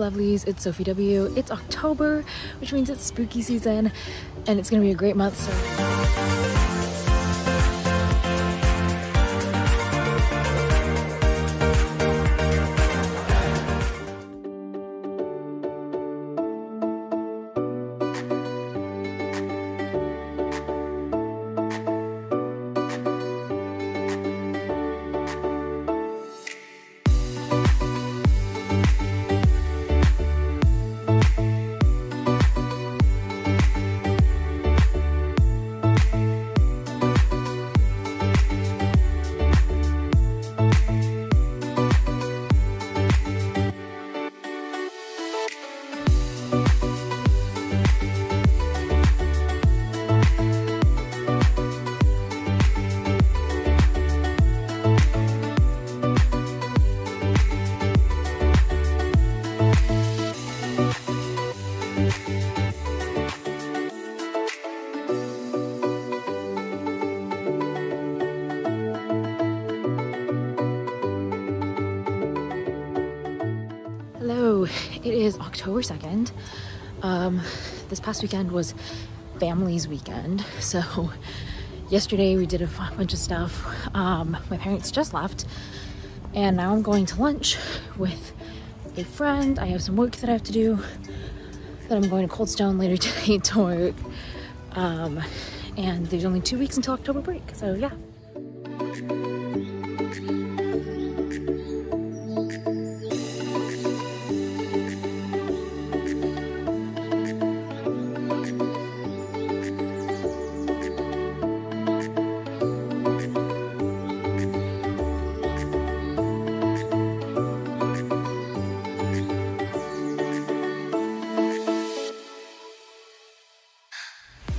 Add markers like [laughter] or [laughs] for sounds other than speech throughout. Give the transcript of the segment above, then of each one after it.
Lovelies, it's Sophie W. It's October, which means it's spooky season, and it's gonna be a great month. So. October 2nd. Um, this past weekend was families weekend. So yesterday we did a bunch of stuff. Um, my parents just left and now I'm going to lunch with a friend. I have some work that I have to do. Then I'm going to Cold Stone later [laughs] today to work. Um, and there's only two weeks until October break. So yeah.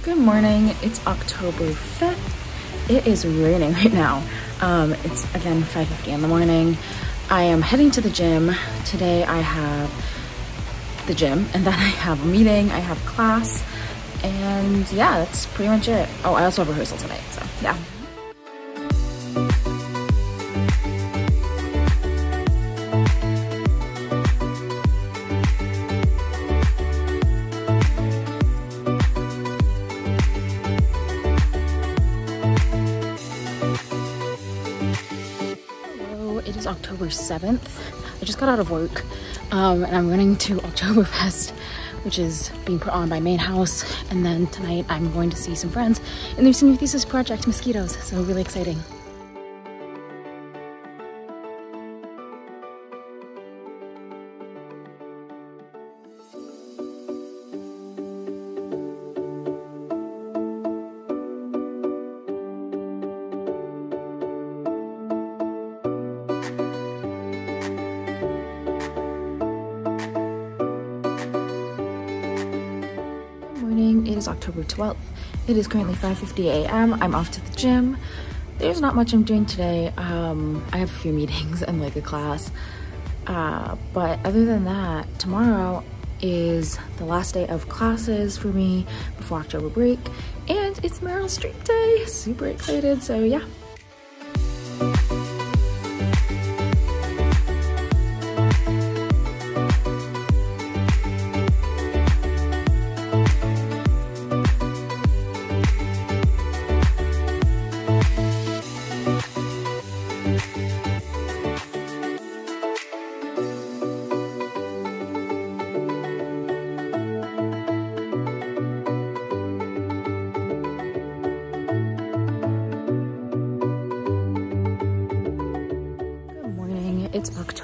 Good morning, it's October 5th. It is raining right now. Um, it's again 5.50 in the morning. I am heading to the gym. Today I have the gym [laughs] and then I have a meeting, I have class, and yeah, that's pretty much it. Oh, I also have rehearsal tonight, so yeah. Hello, it is October 7th. I just got out of work um, and I'm running to Oktoberfest, which is being put on by Main House. And then tonight I'm going to see some friends their senior thesis project, Mosquitoes. So really exciting. It is October 12th. It is currently 5.50 a.m. I'm off to the gym. There's not much I'm doing today. Um, I have a few meetings and like a class. Uh, but other than that, tomorrow is the last day of classes for me before October break. And it's Meryl Streep Day. Super excited, so yeah.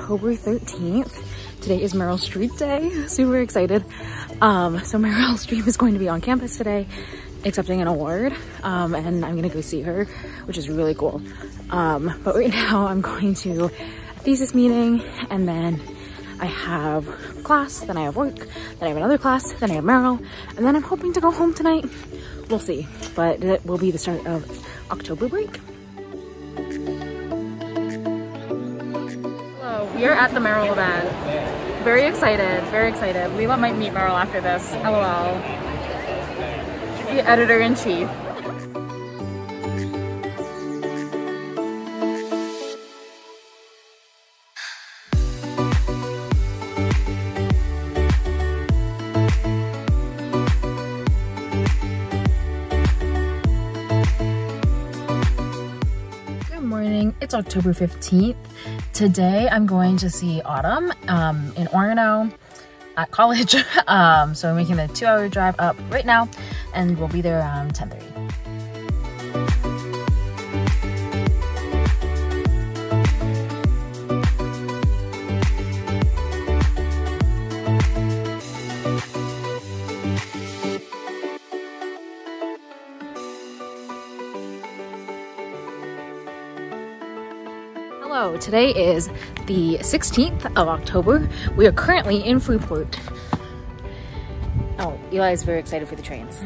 October 13th. Today is Meryl Streep Day. [laughs] Super excited. Um, so [laughs] Meryl Streep is going to be on campus today accepting an award um, and I'm gonna go see her, which is really cool. Um, but right [laughs] now I'm going to a thesis meeting and then I have class, then I have work, then I have another class, then I have Meryl, and then I'm hoping to go home tonight. We'll see, but it will be the start of October break. we are at the Meryl event. Very excited, very excited. Lila might meet Meryl after this, lol. The editor-in-chief. It's October 15th Today I'm going to see Autumn um, in Orono at college. [laughs] um, so I'm making the two hour drive up right now and we'll be there around 10.30. Hello, today is the 16th of October. We are currently in Freeport. Oh, Eli is very excited for the trains.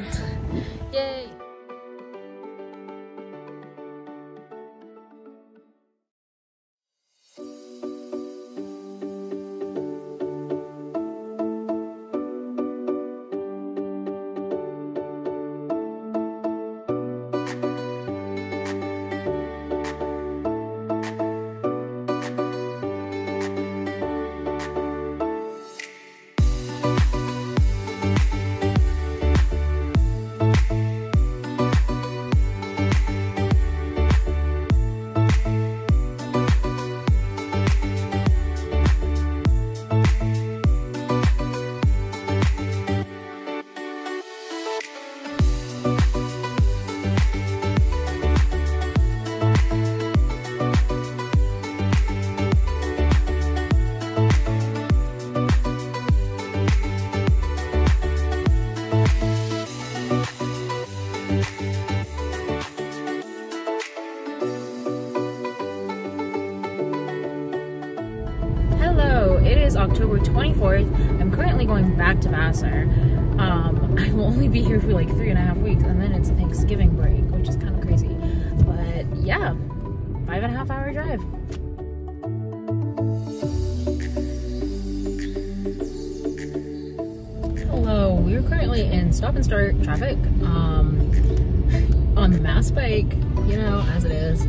October 24th. I'm currently going back to Vassar. Um, [laughs] I will only be here for like three and a half weeks and then it's Thanksgiving break, which is kind of crazy. But yeah, five and a half hour drive. Hello, we are currently in stop and start traffic um, on the Mass Pike, you know, as it is.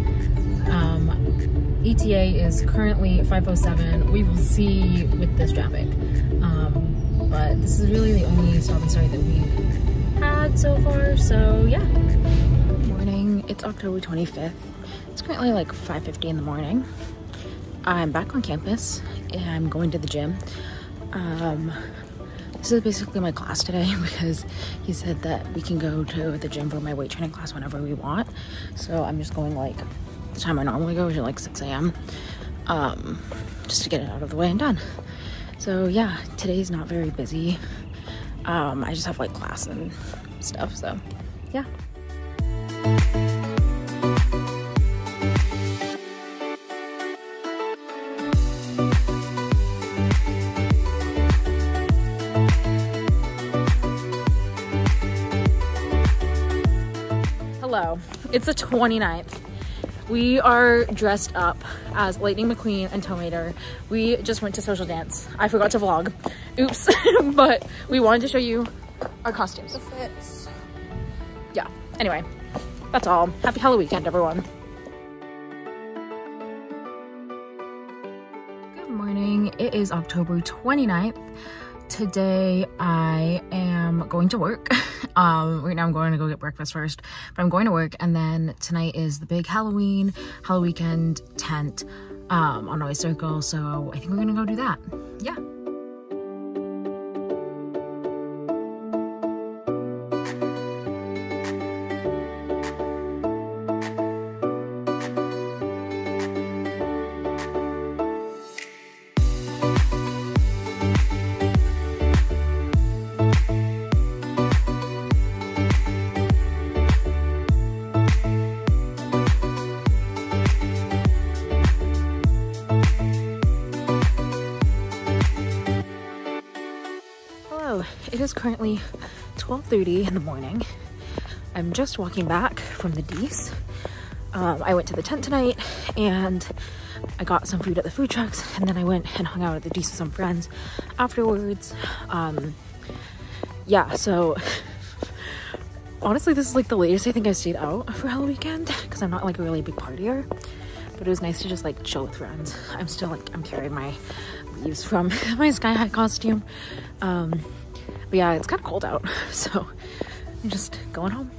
Um, ETA is currently 507. We will see with this traffic. Um, but this is really the only stop and start that we've had so far, so yeah. Good morning, it's October 25th. It's currently like 5.50 in the morning. I'm back on campus and I'm going to the gym. Um, this is basically my class today [laughs] because he said that we can go to the gym for my weight training class whenever we want. So I'm just going like the time I normally go, which is like 6 a.m. Um, just to get it out of the way and done. So yeah, today's not very busy. Um, I just have like class and stuff, so yeah. Hello, it's the 29th. We are dressed up as Lightning McQueen and Tow Mater. We just went to social dance. I forgot to vlog. Oops. [laughs] but we wanted to show you our costumes. The fits. Yeah. Anyway, that's all. Happy Halloween weekend, everyone. Good morning. It is October 29th. Today I am going to work. [laughs] Um, right now I'm going to go get breakfast first, but I'm going to work and then tonight is the big Halloween, Halloween weekend tent um, on Noyes Circle. So I think we're gonna go do that. Yeah. It is currently 12.30 in the morning. I'm just walking back from the Deece. Um, I went to the tent tonight and I got some food at the food trucks and then I went and hung out at the Deece with some friends afterwards. Um, yeah, so honestly, this is like the latest I think I've stayed out for Halloween weekend because I'm not like a really big partier. But it was nice to just like chill with friends. I'm still like, I'm carrying my leaves from [laughs] my sky high costume. Um, but yeah, it's kind of cold out, [laughs] so I'm just going home.